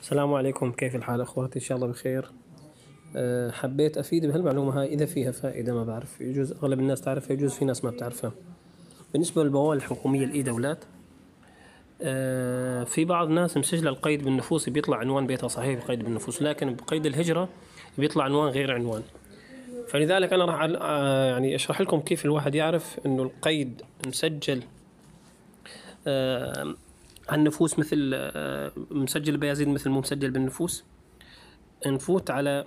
السلام عليكم. كيف الحال أخواتي؟ إن شاء الله بخير. أه، حبيت أفيد بهالمعلومة هاي إذا فيها فائدة ما بعرف. يجوز أغلب الناس تعرفها يجوز في ناس ما بتعرفها. بالنسبة للبوابة الحكومية الاي دولات أه، في بعض الناس مسجلة القيد بالنفوس بيطلع عنوان بيتها صحيح بقيد بالنفوس لكن بقيد الهجرة بيطلع عنوان غير عنوان. فلذلك أنا راح أه، يعني أشرح لكم كيف الواحد يعرف إنه القيد مسجل آه، النفوس مثل آه، مسجل بيازيد مثل مو مسجل بالنفوس. نفوت على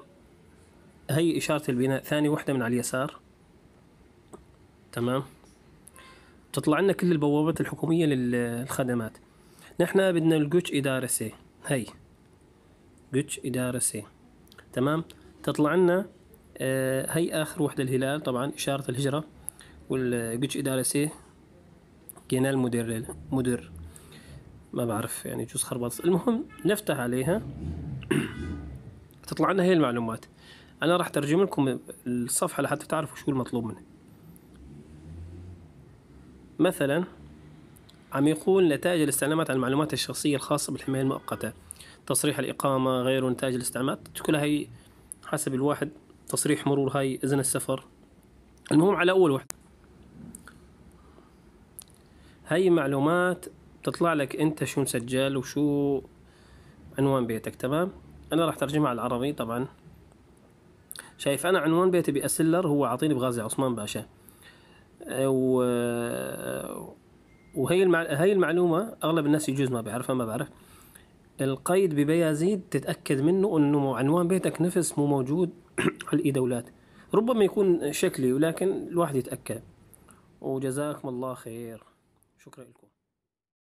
هي إشارة البناء ثاني وحدة من على اليسار. تمام؟ تطلع لنا كل البوابات الحكومية للخدمات. نحن بدنا الجوتش إدارة سي. هي. جوتش إدارة سي. تمام؟ تطلع لنا آه، هي آخر وحدة الهلال طبعا إشارة الهجرة. والجوتش إدارة سي. جينال مدير مدير. ما بعرف يعني جزء خربط المهم نفتح عليها. تطلع لنا هي المعلومات. أنا راح ترجم لكم الصفحة لحتى تعرفوا شو المطلوب منه مثلا عم يقول نتائج الاستعلامات عن المعلومات الشخصية الخاصة بالحماية المؤقتة. تصريح الإقامة غير نتائج الاستعلامات. كلها هي حسب الواحد. تصريح مرور هاي إذن السفر. المهم على أول وحده هاي معلومات تطلع لك انت شو مسجل وشو عنوان بيتك تمام؟ أنا راح ترجمها على العربي طبعا. شايف أنا عنوان بيتي باسلر هو عاطيني بغازي عثمان باشا. و... وهي المع... هي المعلومة أغلب الناس يجوز ما بيعرفها ما بعرف. القيد ببيازيد تتأكد منه إنه عنوان بيتك نفس مو موجود على الاي دولات ربما يكون شكلي ولكن الواحد يتأكد. وجزاكم الله خير. شكرا لكم.